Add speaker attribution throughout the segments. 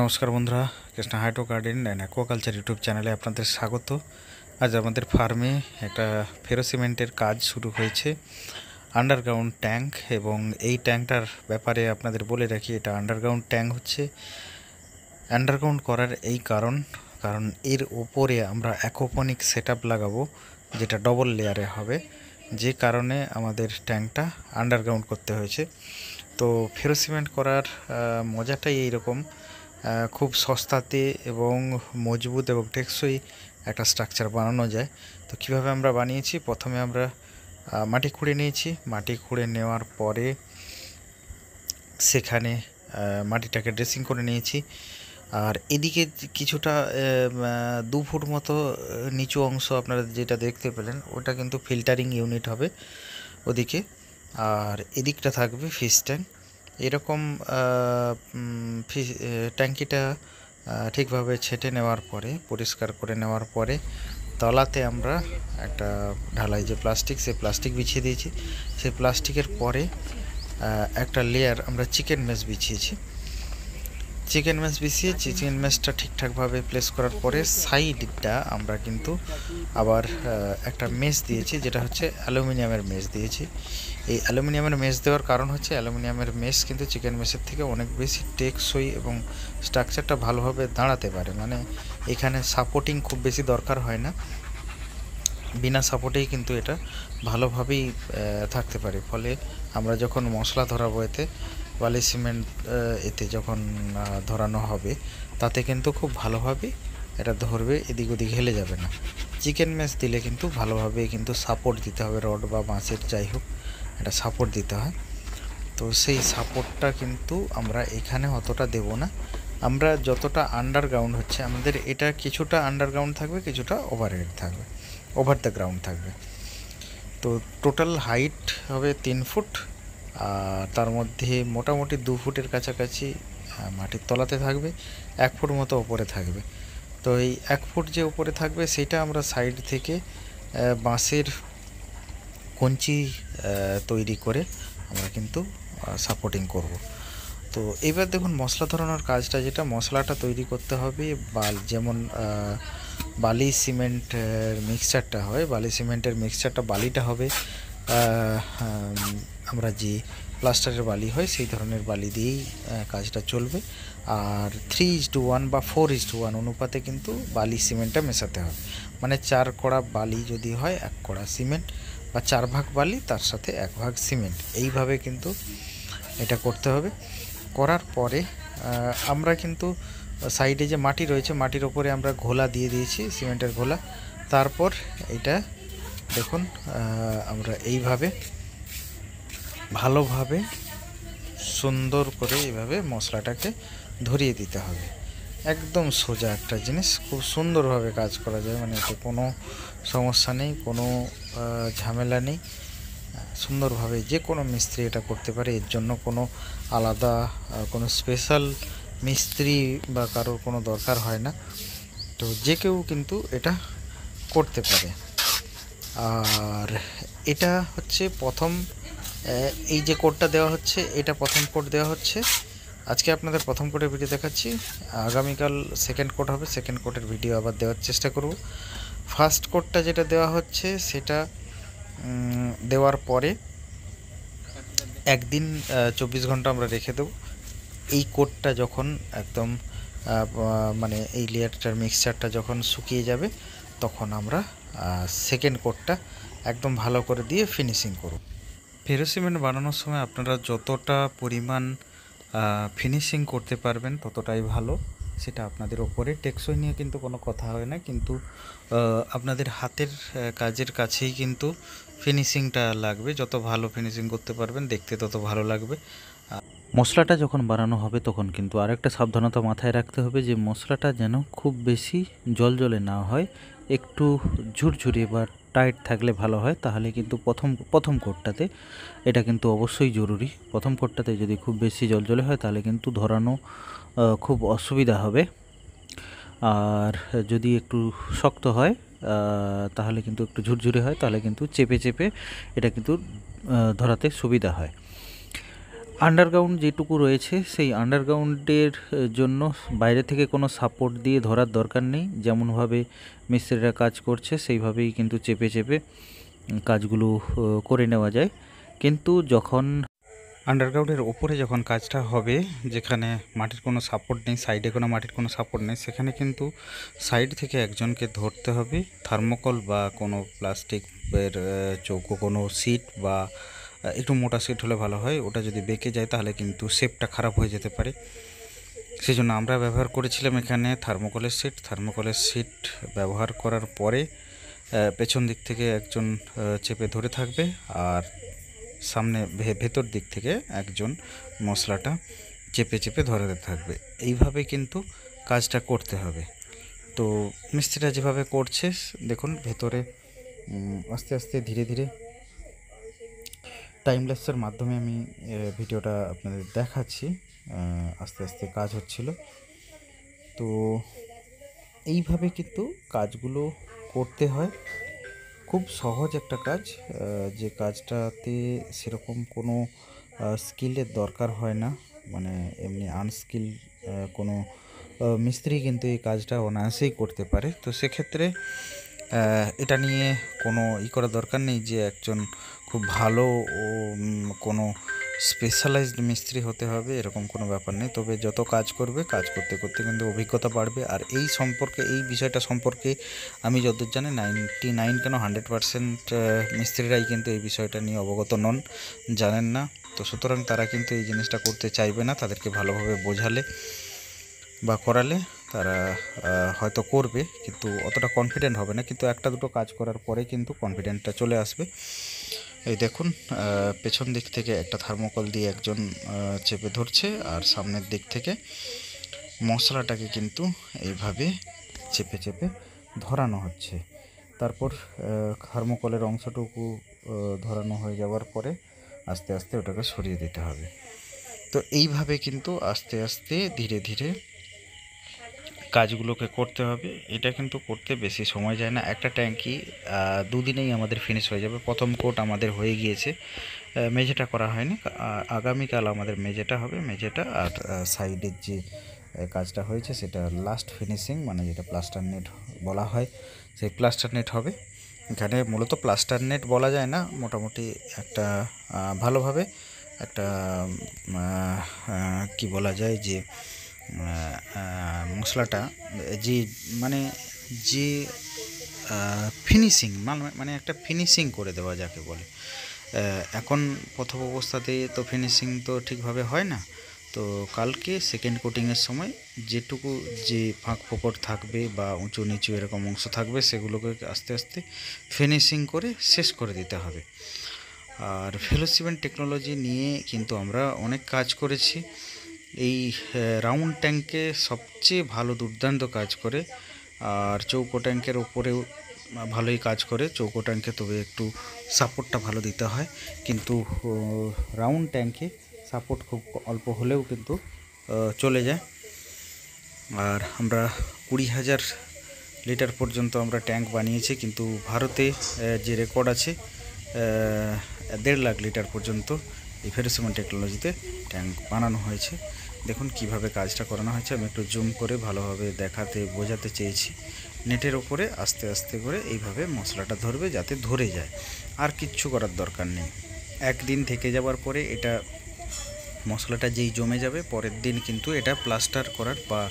Speaker 1: নমস্কার বন্ধুরা Krishna hydro garden and aquaculture YouTube চ্যানেলে আপনাদের স্বাগত। আজ আমাদের ফার্মে একটা ফেরোসিমেন্টের কাজ শুরু হয়েছে। আন্ডারগ্রাউন্ড ট্যাঙ্ক এবং এই ট্যাঙ্কটার ব্যাপারে আপনাদের বলে রাখি এটা আন্ডারগ্রাউন্ড ট্যাঙ্ক হচ্ছে। আন্ডারগ্রাউন্ড করার এই কারণ কারণ এর ওপরে আমরা অ্যাকোপনিক সেট লাগাবো যেটা ডবল লেয়ারে হবে। যে কারণে আমাদের ট্যাঙ্কটা আন্ডারগ্রাউন্ড করতে হয়েছে। তো ফেরোসিমেন্ট করার মজাটাই এইরকম আহ, খুব সস্তাতে এবং মজবুত এবং টেকসই একটা স্ট্রাকচার বানানো যায়। তো কীভাবে আমরা বানিয়েছি? প্রথমে আমরা মাটি খুঁড়ে নিয়েছি। মাটি খুঁড়ে নেওয়ার পরে সেখানে মাটিটাকে ড্রেসিং করে নিয়েছি। আর এদিকে কিছুটা দু ফুট মতো নিচু অংশ আপনারা যেটা দেখতে পেলেন, ওটা কিন্তু ফিল্টারিং ইউনিট হবে ওদিকে। আর এদিকটা থাকবে ফিশ ট্যাঙ্ক। এরকম ট্যাঙ্কিটা ঠিকভাবে ছেটে নেওয়ার পরে, পরিষ্কার করে নেওয়ার পরে তলাতে আমরা একটা ঢালাই যে প্লাস্টিক সে প্লাস্টিক বিছিয়ে দিয়েছি। সেই প্লাস্টিকের পরে একটা লেয়ার আমরা চিকেন মেস বিছিয়েছি। চিকেন ম্যাশ বিছিয়ে চিকেন ম্যাশটা ঠিকঠাকভাবে প্লেস করার পরে সাইডটা আমরা কিন্তু আবার একটা মেশ দিয়েছি, যেটা হচ্ছে অ্যালুমিনিয়ামের মেশ দিয়েছি। এই অ্যালুমিনিয়ামের মেশ দেওয়ার কারণ হচ্ছে অ্যালুমিনিয়ামের মেশ কিন্তু চিকেন মেশের থেকে অনেক বেশি টেকসই এবং স্ট্রাকচারটা ভালোভাবে দাঁড়াতে পারে। মানে এখানে সাপোর্টিং খুব বেশি দরকার হয় না। বিনা সাপোর্টেই কিন্তু এটা ভালোভাবেই থাকতে পারে। ফলে আমরা যখন মশলা ধরাবো এতে বালি সিমেন্ট এতে যখন ধরানো হবে, তাতে কিন্তু খুব ভালোভাবে এটা ধরবে, এদিক ওদিক হেলে যাবে না। চিকেন ম্যাশ দিলে কিন্তু ভালোভাবে কিন্তু সাপোর্ট দিতে হবে, রড বা বাঁশের যাই হোক, এটা সাপোর্ট দিতে হয়। তো সেই সাপোর্টটা কিন্তু আমরা এখানে অতটা দেব না। আমরা যতটা আন্ডারগ্রাউন্ড হচ্ছে, আমাদের এটা কিছুটা আন্ডারগ্রাউন্ড থাকবে, কিছুটা ওভারহেড থাকবে ওভার দ্য গ্রাউন্ড থাকবে। তো টোটাল হাইট হবে তিন ফুট তার মধ্যে মোটামুটি দু ফুটের কাছাকাছি মাটির তলাতে থাকবে, এক ফুট মতো ওপরে থাকবে। তো এই এক ফুট যে উপরে থাকবে, সেটা আমরা সাইড থেকে বাঁশের কঞ্চি তৈরি করে আমরা কিন্তু সাপোর্টিং করব। তো এবার দেখুন মশলা ধরানোর কাজটা, যেটা মশলাটা তৈরি করতে হবে, বাল, যেমন বালি সিমেন্টের মিক্সচারটা হয়, বালি সিমেন্টের মিক্সচারটা বালিটা হবে আমরা যে প্লাস্টারের বালি হয়, সেই ধরনের বালি দিয়েই কাজটা চলবে। আর থ্রি ইজ টু ওয়ান বা ফোর ইজ টু ওয়ান অনুপাতে কিন্তু বালি সিমেন্টটা মেশাতে হবে। মানে চার কড়া বালি যদি হয়, এক কড়া সিমেন্ট বা চার ভাগ বালি, তার সাথে এক ভাগ সিমেন্ট। এইভাবে কিন্তু এটা করতে হবে। করার পরে আমরা কিন্তু সাইডে যে মাটি রয়েছে, মাটির ওপরে আমরা ঘোলা দিয়ে দিয়েছি, সিমেন্টের ঘোলা। তারপর এটা দেখুন আমরা এইভাবে ভালোভাবে সুন্দর করে এইভাবে মশলাটাকে ধরিয়ে দিতে হবে। একদম সোজা একটা জিনিস, খুব সুন্দরভাবে কাজ করা যায় মানে এতে কোনো সমস্যা নেই, কোনো ঝামেলা নেই। সুন্দরভাবে যে কোনো মিস্ত্রি এটা করতে পারে, এর জন্য কোনো আলাদা কোনো স্পেশাল মিস্ত্রি বা কারোর কোনো দরকার হয় না। তো যে কেউ কিন্তু এটা করতে পারে। আর এটা হচ্ছে প্রথম এই যে কোডটা দেওয়া হচ্ছে, এটা প্রথম কোড দেওয়া হচ্ছে। আজকে আপনাদের প্রথম কোডের ভিডিও দেখাচ্ছি। আগামীকাল সেকেন্ড কোড হবে সেকেন্ড কোডের ভিডিও আবার দেওয়ার চেষ্টা করব। ফার্স্ট কোডটা যেটা দেওয়া হচ্ছে, সেটা দেওয়ার পরে একদিন চব্বিশ ঘণ্টা আমরা রেখে দেবো। এই কোডটা যখন একদম মানে এই লেয়ারটার মিক্সচারটা যখন শুকিয়ে যাবে, তখন আমরা সেকেন্ড কোডটা একদম ভালো করে দিয়ে ফিনিশিং করব। ফেরোসিমেন্ট বানানোর সময় আপনারা যতটা পরিমাণ ফিনিশিং করতে পারবেন ততটাই ভালো। সেটা আপনাদের ওপরে। টেকসই নিয়ে কিন্তু কোনো কথা হয় না। কিন্তু আপনাদের হাতের কাজের কাছেই কিন্তু ফিনিশিংটা লাগবে। যত ভালো ফিনিশিং করতে পারবেন, দেখতে তত ভালো লাগবে। মশলাটা যখন বানানো হবে, তখন কিন্তু আরেকটা সাবধানতা মাথায় রাখতে হবে যে, মশলাটা যেন খুব বেশি জলজলে না হয়। একটু ঝুরঝুরে বা টাইট থাকলে ভালো হয়, তাহলে কিন্তু প্রথম প্রথম কোটটাতে এটা কিন্তু অবশ্যই জরুরি। প্রথম কোটটাতে যদি খুব বেশি জলজলে হয়, তাহলে কিন্তু ধরানো খুব অসুবিধা হবে। আর যদি একটু শক্ত হয় তাহলে কিন্তু একটু ঝুরঝুরে হয়, তাহলে কিন্তু চেপে চেপে এটা কিন্তু ধরাতে সুবিধা হয়।
Speaker 2: আন্ডারগ্রাউন্ড যেটুকু রয়েছে, সেই আন্ডারগ্রাউন্ডের জন্য বাইরে থেকে কোনো সাপোর্ট দিয়ে ধরার দরকার নেই। যেমনভাবে মিস্ত্রিরা কাজ করছে, সেইভাবেই কিন্তু চেপে চেপে কাজগুলো করে নেওয়া যায়। কিন্তু যখন
Speaker 1: আন্ডারগ্রাউন্ডের ওপরে যখন কাজটা হবে, যেখানে মাটির কোনো সাপোর্ট নেই সাইডে কোনো মাটির কোনো সাপোর্ট নেই, সেখানে কিন্তু সাইড থেকে একজনকে ধরতে হবে। থার্মোকল বা কোনো প্লাস্টিকের চৌকো কোনো সিট বা একটু মোটা সিট হলে ভালো হয়। ওটা যদি বেঁকে যায় তাহলে কিন্তু শেপটা খারাপ হয়ে যেতে পারে। সেই জন্য আমরা ব্যবহার করেছিলাম এখানে থার্মোকলের সিট। থার্মোকলের সিট ব্যবহার করার পরে পেছন দিক থেকে একজন চেপে ধরে থাকবে আর সামনে ভেতর দিক থেকে একজন মশলাটা চেপে চেপে ধরাতে থাকবে। এইভাবে কিন্তু কাজটা করতে হবে। তো মিস্ত্রিরা যেভাবে করছে, দেখুন ভেতরে আস্তে আস্তে ধীরে ধীরে টাইম ল্যাপসের মাধ্যমে আমি ভিডিওটা আপনাদের দেখাচ্ছি। আস্তে আস্তে কাজ হচ্ছিল। তো এইভাবে কিন্তু কাজগুলো করতে হয়। খুব সহজ একটা কাজ। যে কাজটাতে সেরকম কোনো স্কিলের দরকার হয় না। মানে এমনি আনস্কিল কোনো মিস্ত্রি কিন্তু এই কাজটা অনায়াসেই করতে পারে। তো সেক্ষেত্রে এটা নিয়ে কোনো ই করা দরকার নেই যে একজন খুব ভালো ও কোনো স্পেশালাইজড মিস্ত্রি হতে হবে, এরকম কোনো ব্যাপার নেই। তবে যত কাজ করবে, কাজ করতে করতে কিন্তু অভিজ্ঞতা বাড়বে। আর এই সম্পর্কে, এই বিষয়টা সম্পর্কে আমি যতদূর জানি নাইনটি নাইন কেন হান্ড্রেড পারসেন্ট মিস্ত্রিরাই কিন্তু এই বিষয়টা নিয়ে অবগত নন, জানেন না। তো সুতরাং তারা কিন্তু এই জিনিসটা করতে চাইবে না, তাদেরকে ভালোভাবে বোঝালে বা করালে। তারা হয়তো করবে, কিন্তু অতটা কনফিডেন্ট হবে না। কিন্তু একটা দুটো কাজ করার পরে কিন্তু কনফিডেন্টটা চলে আসবে। এই দেখুন পেছন দিক থেকে একটা থার্মোকল দিয়ে একজন চেপে ধরছে, আর সামনের দিক থেকে মশলাটাকে কিন্তু এইভাবে চেপে চেপে ধরানো হচ্ছে। তারপর থার্মোকলের অংশটুকু ধরানো হয়ে যাওয়ার পরে আস্তে আস্তে ওটাকে সরিয়ে দিতে হবে। তো এইভাবে কিন্তু আস্তে আস্তে ধীরে ধীরে কাজগুলোকে করতে হবে। এটা কিন্তু করতে বেশি সময় যায় না। একটা ট্যাঙ্কি দুদিনেই আমাদের ফিনিশ হয়ে যাবে। প্রথম কোট আমাদের হয়ে গিয়েছে। মেঝেটা করা হয়নি। আগামীকাল আমাদের মেঝেটা হবে। মেঝেটা আর সাইডের যে কাজটা হয়েছে সেটা লাস্ট ফিনিশিং মানে যেটা প্লাস্টার নেট বলা হয়, সেই প্লাস্টার নেট হবে। এখানে মূলত প্লাস্টার নেট বলা যায় না। মোটামুটি একটা ভালোভাবে একটা কি বলা যায় যে মশলাটা, যে মানে যে ফিনিশিং মানে একটা ফিনিশিং করে দেওয়া যাকে বলে। এখন প্রথম অবস্থাতে তো ফিনিশিং তো ঠিকভাবে হয় না। তো কালকে সেকেন্ড কোটিংয়ের সময় যেটুকু যে ফাঁক ফোকর থাকবে বা উঁচু নিচু এরকম অংশ থাকবে, সেগুলোকে আস্তে আস্তে ফিনিশিং করে শেষ করে দিতে হবে। আর ফেলোসিভেন টেকনোলজি নিয়ে কিন্তু আমরা অনেক কাজ করেছি। এই রাউন্ড ট্যাঙ্কে সবচেয়ে ভালো দুর্দান্ত কাজ করে। আর চৌকো ট্যাঙ্কের ওপরেও ভালোই কাজ করে। চৌকো ট্যাঙ্কে তবে একটু সাপোর্টটা ভালো দিতে হয়। কিন্তু রাউন্ড ট্যাঙ্কে সাপোর্ট খুব অল্প হলেও কিন্তু চলে যায়। আর আমরা কুড়ি হাজার লিটার পর্যন্ত আমরা ট্যাঙ্ক বানিয়েছি। কিন্তু ভারতে যে রেকর্ড আছে দেড় লাখ লিটার পর্যন্ত এই ফেরোসিমন টেকনোলজিতে ট্যাঙ্ক বানানো হয়েছে। দেখুন কীভাবে কাজটা করানো হয়েছে। আমি একটু জুম করে ভালোভাবে দেখাতে, বোঝাতে চেয়েছি। নেটের ওপরে আস্তে আস্তে করে এইভাবে মশলাটা ধরবে যাতে ধরে যায়। আর কিচ্ছু করার দরকার নেই। একদিন থেকে যাওয়ার পরে এটা মশলাটা যেই জমে যাবে, পরের দিন কিন্তু এটা প্লাস্টার করার বা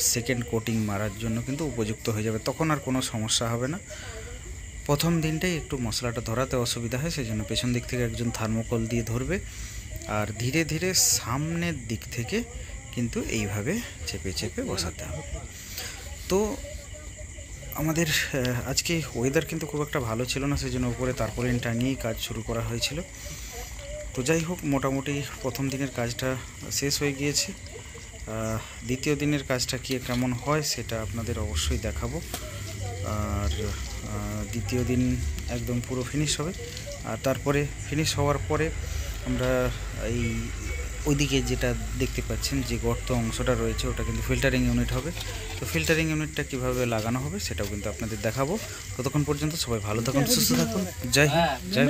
Speaker 1: সেকেন্ড কোটিং মারার জন্য কিন্তু উপযুক্ত হয়ে যাবে। তখন আর কোনো সমস্যা হবে না। প্রথম দিনটাই একটু মশলাটা ধরাতে অসুবিধা হয়, সেই জন্য পেছন দিক থেকে একজন থার্মোকল দিয়ে ধরবে। আর ধীরে ধীরে সামনের দিক থেকে কিন্তু এইভাবে চেপে চেপে বসাতে হবে। তো আমাদের আজকে ওয়েদার কিন্তু খুব একটা ভালো ছিল না, সেই জন্য উপরে তারপরে টাঙিয়েই কাজ শুরু করা হয়েছিল। তো যাই হোক, মোটামুটি প্রথম দিনের কাজটা শেষ হয়ে গিয়েছে। দ্বিতীয় দিনের কাজটা কি কেমন হয় সেটা আপনাদের অবশ্যই দেখাবো। আর দ্বিতীয় দিন একদম পুরো ফিনিশ হবে। আর তারপরে ফিনিশ হওয়ার পরে আমরা এই ওইদিকে যেটা দেখতে পাচ্ছেন যে গর্ত অংশটা রয়েছে, ওটা কিন্তু ফিল্টারিং ইউনিট হবে। তো ফিল্টারিং ইউনিটটা কীভাবে লাগানো হবে সেটাও কিন্তু আপনাদের দেখাবো। ততক্ষণ পর্যন্ত সবাই ভালো থাকুন, সুস্থ থাকুন। জয় হিন্দ, জয়